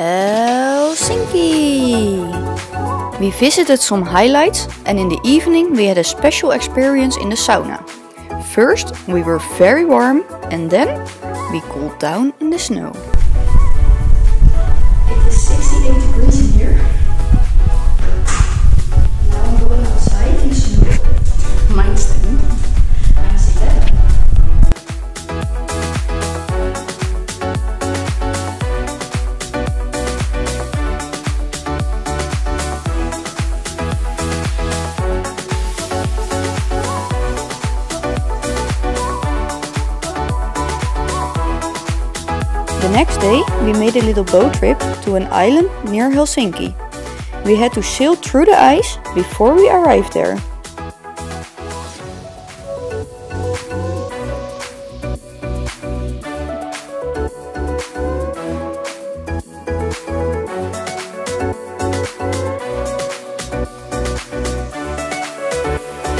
Helsinki! We visited some highlights and in the evening we had a special experience in the sauna. First we were very warm and then we cooled down in the snow. The next day we made a little boat trip to an island near Helsinki. We had to sail through the ice before we arrived there.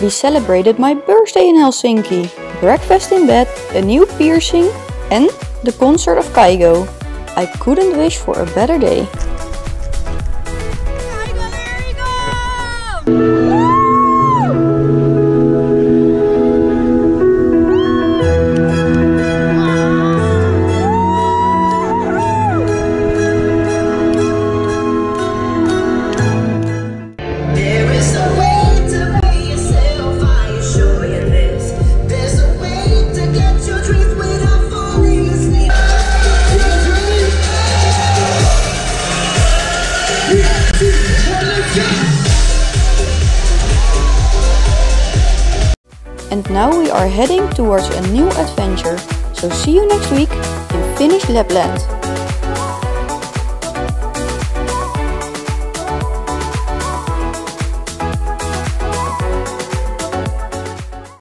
We celebrated my birthday in Helsinki, breakfast in bed, a new piercing, and the concert of Kygo. I couldn't wish for a better day. And now we are heading towards a new adventure. So see you next week in Finnish Lapland.